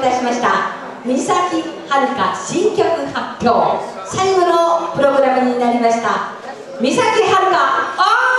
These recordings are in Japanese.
いたしました。三崎遥新曲発表。最後のプログラムになりました。三崎遥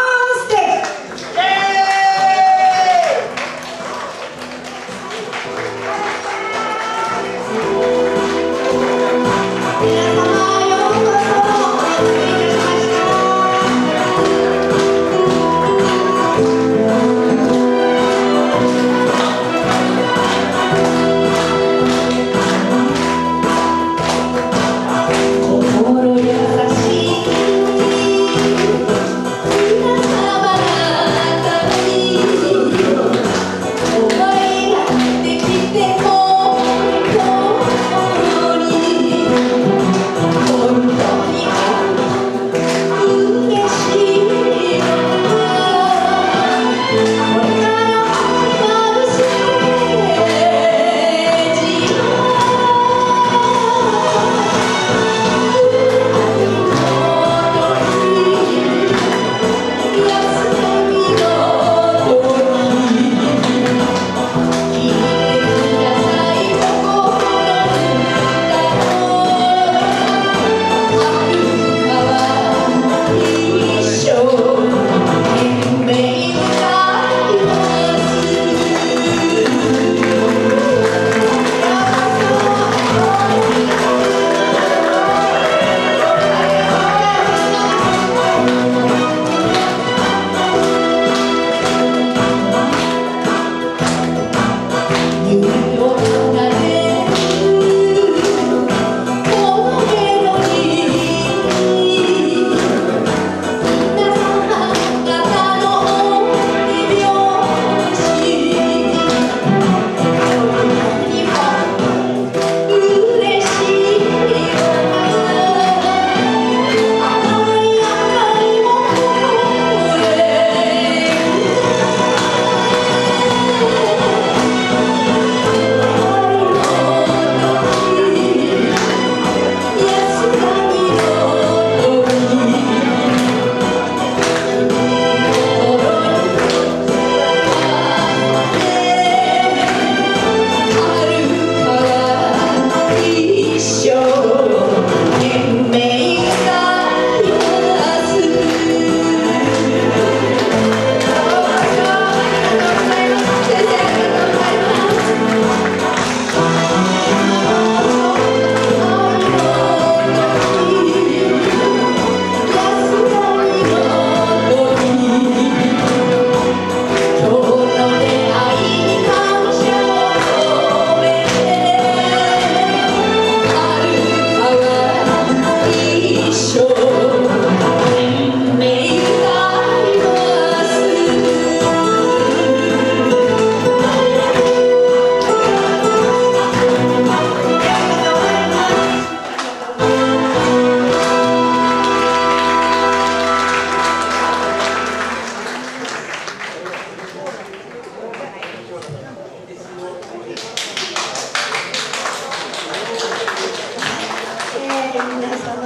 皆様、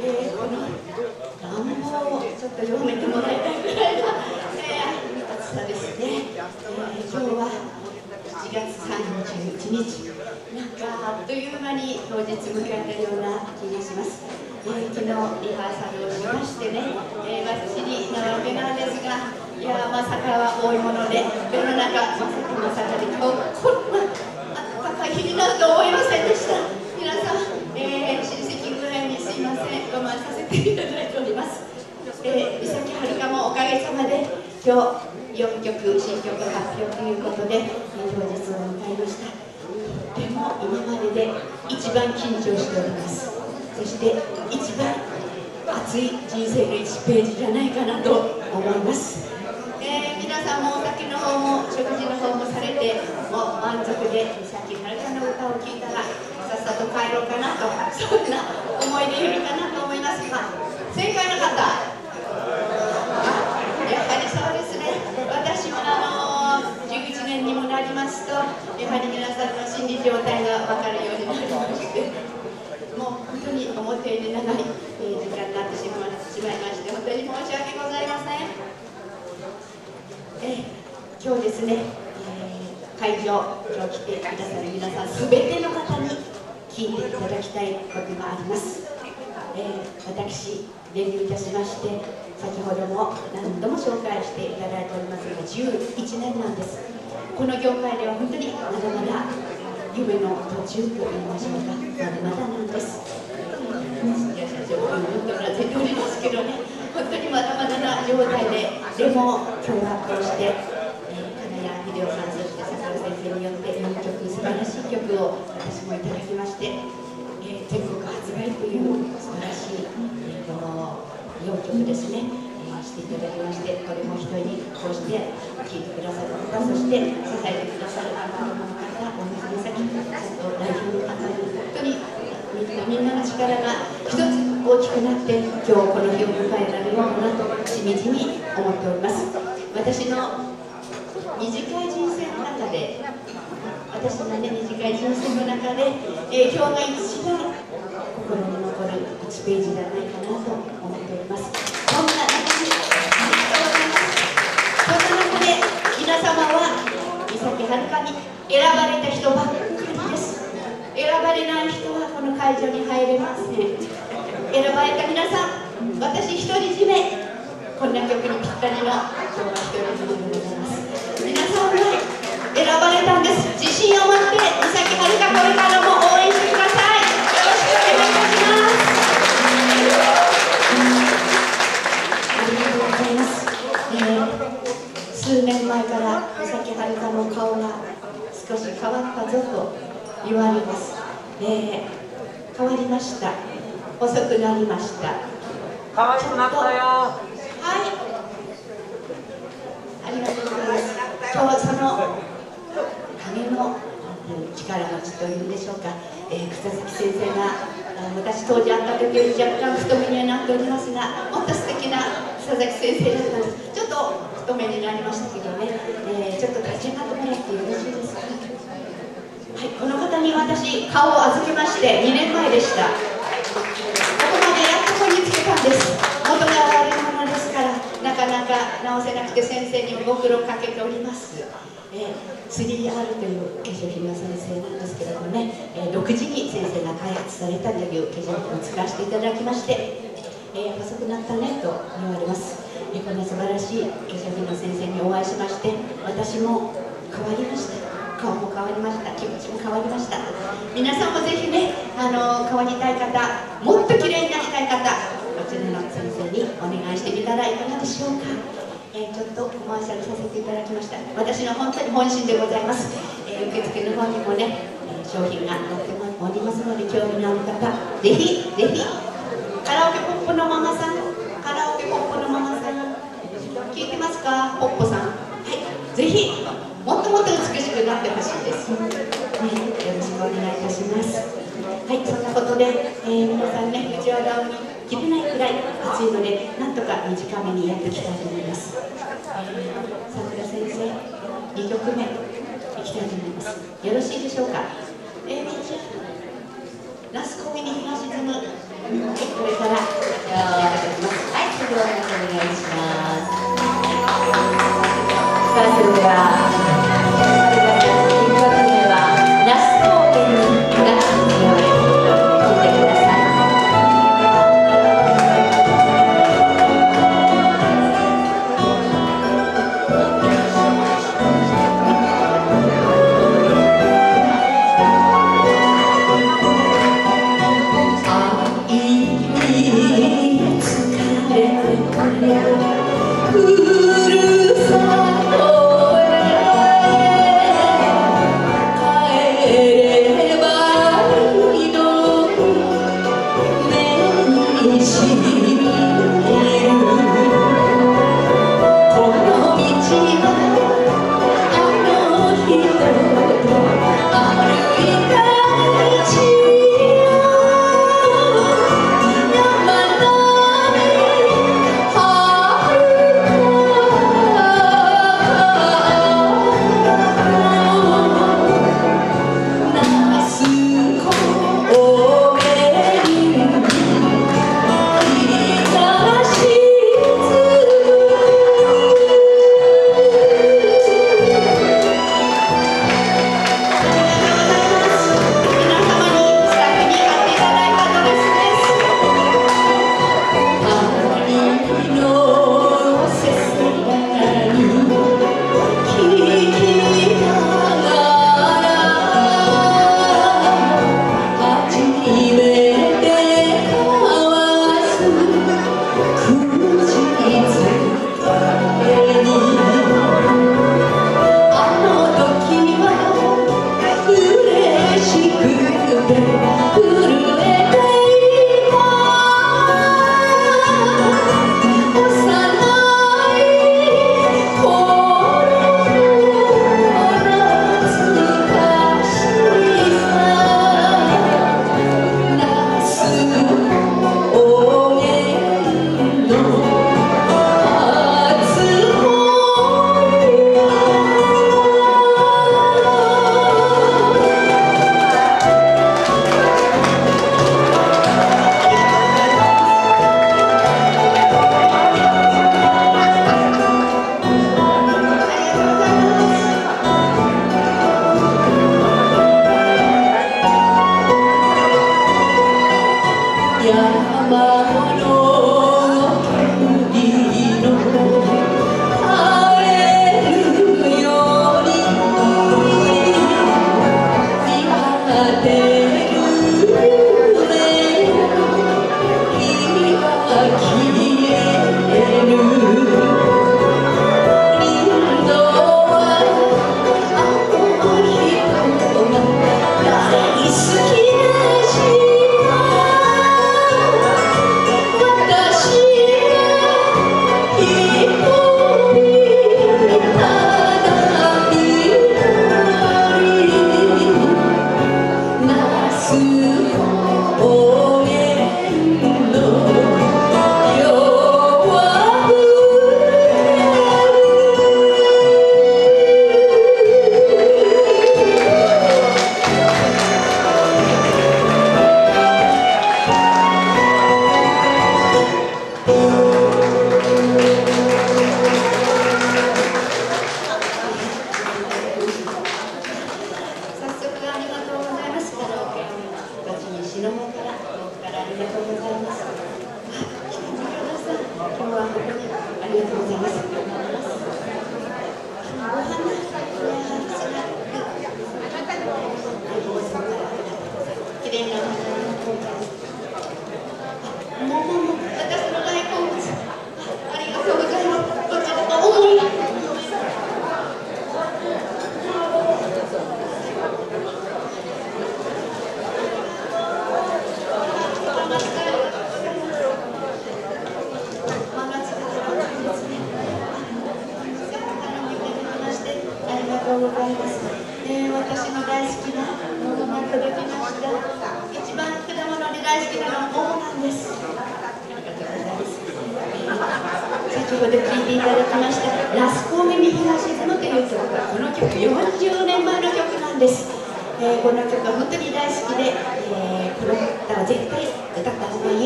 えー、この願望をちょっと読めてもらいたいぐらいの、えー、暑さですね、えー、今日は7月31日なんかあっという間に当日迎えたような気がします、えー、昨日リハーサルをしましてね、えー、私に並べなんですがいやまさかは多いもので世の中まさかまさかでこんなあったかい日になると思いますげさまで今日4曲新曲発表ということで当日を迎えましたでも今までで一番緊張しております。そして一番熱い人生の1ページじゃないかなと思います、えー、皆さんもお酒の方も食事の方もされてもう満足でさっきかの歌を聴いたらさっさと帰ろうかなとそんな思い出いるかなと思いますが正解の方ありますとやはり皆さんの心理状態が分かるようになりましてもう本当に表った長い時間になってしまいまして本当に申し訳ございません。え今日ですね、えー、会場今日来てくださる皆さん全ての方に聞いていただきたいことがあります、えー、私デビューいたしまして先ほども何度も紹介していただいておりますが11年なんです。この業界では本当にまだまだ夢の途中と言いましょうかまだまだなんです。社長言うから全然おりますけどね本当にまだまだな状態で。でも今日はこうして、えー、金谷秀夫さんそして坂田先生によって4曲素晴らしい曲を私もいただきまして、えー、全国発売という素晴らしい、えー、この4曲ですね、えー、していただきましてこれも一人にこうして聴いてくださる方そして支えてくださるあの方お水の先ちゃんと代表の方に本当にみんなの力が一つ大きくなって今日この日を迎えられるものだとしみじみ思っております。私の短い人生の中で私の、ね、短い人生の中で、えー、今日が一番心に残る1ページじゃないかなと思っております。様は三崎遥に選ばれた人ばっかりです。選ばれない人はこの会場に入れません。選ばれた皆さん私独り占めこんな曲にぴったりの今日は独り占めでございます。皆さんは選ばれたんです。自信を持って三崎遥これからもの顔が少し変わったぞと言われます、えー変わりました。遅くなりました。変わりましたよ。はい。ありがとうございます。今日その影の力持ちというんでしょうか、えー、草崎先生が私当時会った時より若干太めにはなっておりますがもっと素敵な草崎先生だったんですっと太めになりましたけどね、えー、ちょっと立ち上がってもらってよろしいです。かはい、この方に私顔を預けまして2年前でした。ここまでやっとこにつけたんです。元が悪いものですからなかなか直せなくて先生にご苦労かけております、えー、3R という化粧品の先生なんですけれどもね、えー、独自に先生が開発されたという化粧品を使わせていただきまして、えー、細くなったねと言われます、えこんな素晴らしい化粧品の先生にお会いしまして私も変わりました。顔も変わりました。気持ちも変わりました。皆さんもぜひねあの変わりたい方もっと綺麗になりたい方こちらの先生にお願いしてみたらいかがでしょうか、え、ちょっとコマーシャルさせていただきました。私の本当に本心でございます、えー、受付の方にもね商品が載っておりますので興味のある方ぜひぜひカラオケポップのママさんカラオケポップのママさん聞いてますか？ポッポさん。はい。ぜひもっともっと美しくなってほしいです、ね、よろしくお願いいたします。はい。そんなことで、えー、皆さんね藤原を着れないくらい暑いのでなんとか短めにやっていきたいと思います、えー、桜先生2曲目いきたいと思います。よろしいでしょうか？えー、みちゃん。那須コミに日が沈むこれから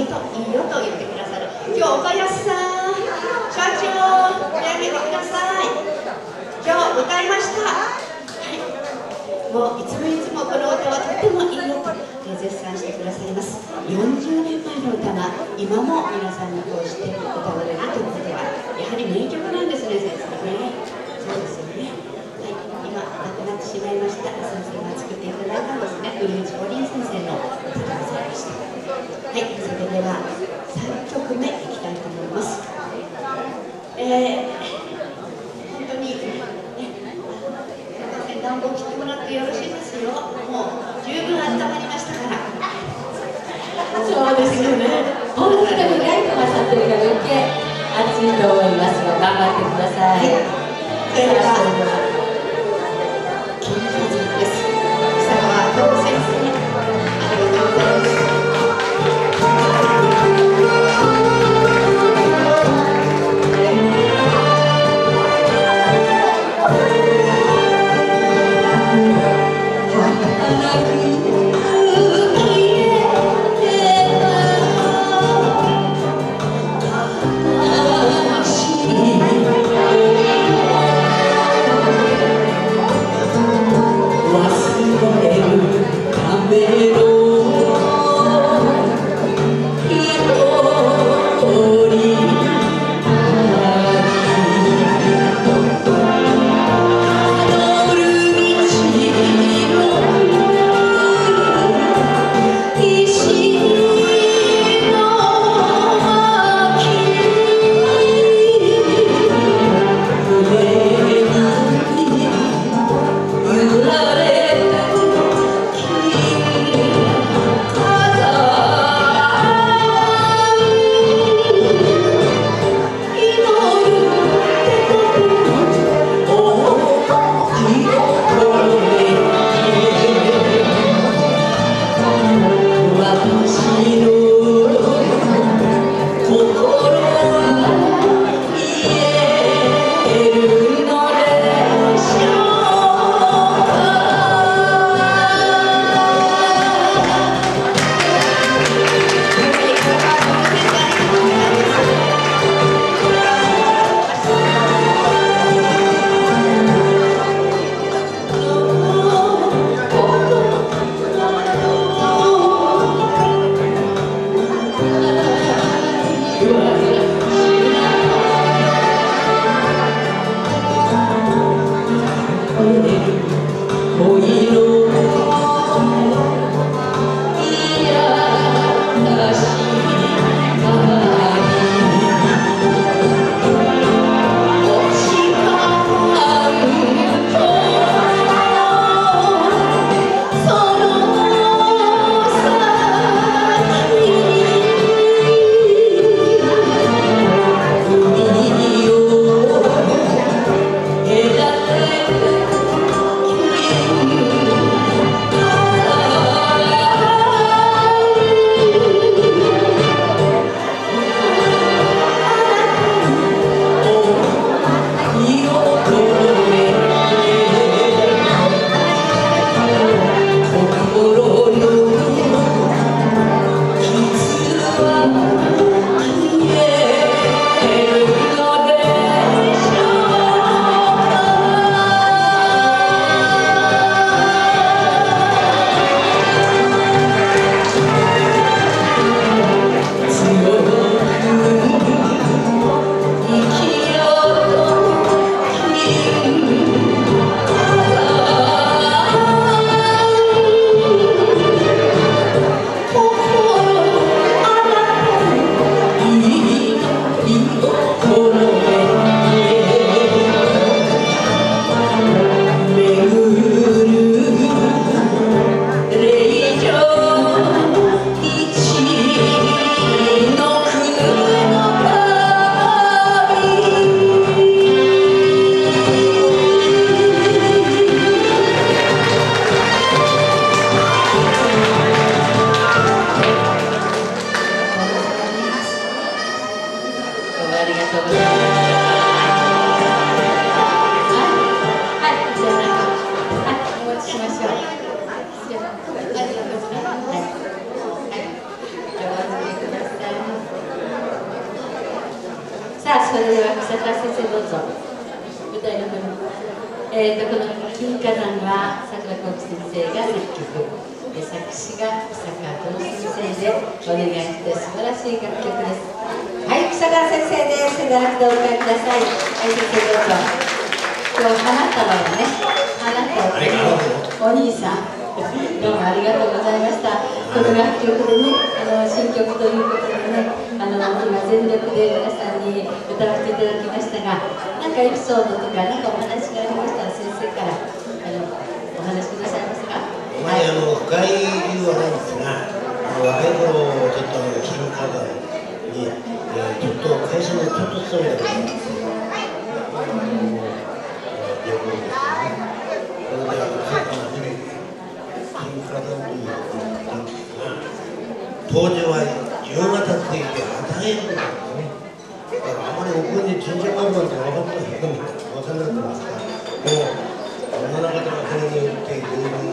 いといいよと言ってくださる。今日岡安さん社長手挙げてください。今日歌いました、はい、もういつもいつもこの歌はとってもいいよ。とえ絶賛してくださいます。40年前の歌が今も皆さんにこうして歌われるということではやはり名曲なんですね先生ね。そうですよね。はい。今亡くなってしまいました先生が作っていただいたんですね。古内五輪先生のましたはいそれでは3曲目いきたいと思いますえー本当に、ね、暖房切ってもらってよろしいですよ。もう十分温まりましたから。そうですよね。本当にライトがさってるから余計暑いと思いますが頑張ってください。それでは、それでは草川先生どうぞ舞台の方にえーとこの「金火山」は桜子先生が作曲え作詞が草川徹先生でお願いして素晴らしい楽曲ですはい草川先生ですではどうぞお迎えくださいはい先生どうぞ今日花束をね花束をお兄さんどうもありがとうございましたこの楽曲でねあの新曲ということでねあの今全力で皆さんに歌わせていただきましたが何かエピソードとか何かお話がありましたら先生からあのお話しくださいますか？あまりあの深い理由はないんですが、若い頃ちょっとあの金華山に、えー、ちょっと会社にちょっと勤めたことがあるんですよ。あの旅行ですね。それであの初めて金華山に行ったんですが、当時は言って朝早くなんですね。だからあまり奥に沈着があるなんて分かってない分かんなかったで、も世の中ではそれによっていろいろ泣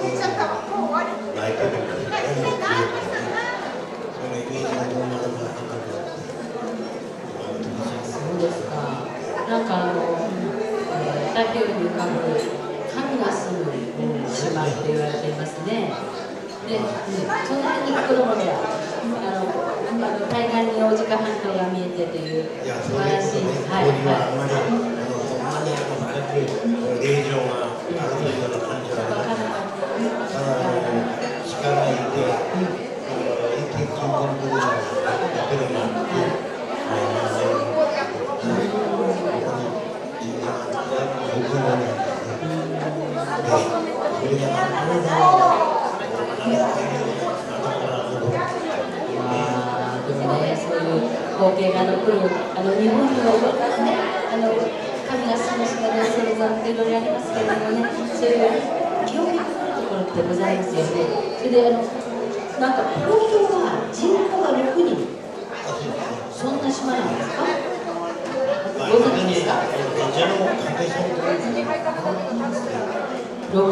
いてるんですね。そのイメージがどんなのか分かんなくなって。そうですかなんかあの、太平洋に浮かぶ神が住む島って言われていますねで、うん、その辺に黒門があのあの対岸に大鹿半島が見えてといういや、素晴らしい、ですね。はいあまり、はあの、そんなにあの深く令状があるというような感じい、わはなくて、んないただあの力がいて、一気に金本部がやってるような、あーでもね、そういう光景が残る、あの日本にはいろんなね、あの神が住む島でそれぞれいろいろありますけれどもね、そういう記憶に残るところってございますよね。それであのなんか東京は人口が6人、そんな島なんですか？ご存知ですか？6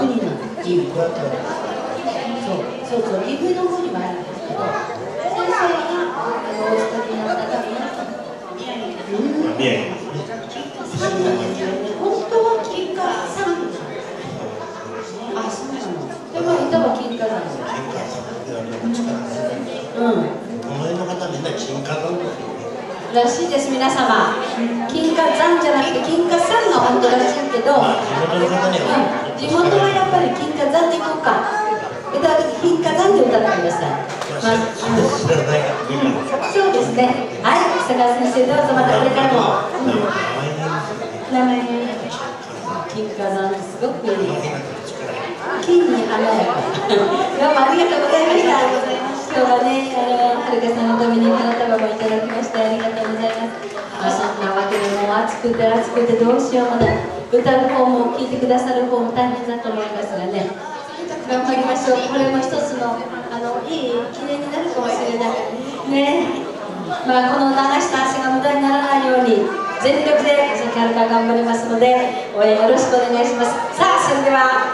人なんです。そうそうそう、岐阜の方にもあるんですけど、らしいです皆様。金華山じゃなくて金華山が本当らしいけど、うん、地元はやっぱり金華山でいこうか。金華山で歌ってください。まあそうですね。はい、草川先生どうぞまたこれからも。うん、名前金華山すごくいい。金に華やか。どうもありがとうございました。今日はね、あのはるかさんのために花束もいただきましてありがとうございます。そんなわけでもう暑くて暑くてどうしようもない。歌う方も聴いてくださる方も大変だと思いますがね。頑張りましょう。これも一つのあのいい記念になるかもしれない。ね。まあこの流した汗が無駄にならないように全力でさきはるか頑張りますので応援よろしくお願いします。さあそれでは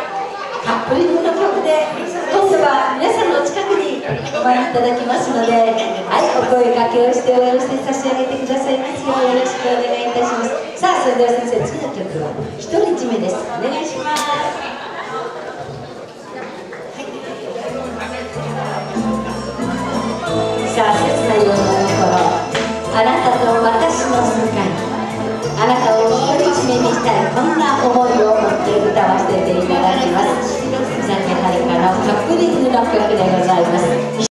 カップリングの曲で今度は皆さんの近くにお参りいただきますので、はい、お声かけをして応援して差し上げてくださいますようよろしくお願いいたします。さあそれでは先生次の曲は独り占めです。お願いします。さあ切なような心あなたと私の世界あなたを独り占めにしたいこんな思いを持って歌わせていただきます。三崎遥のカップリングの曲でございます。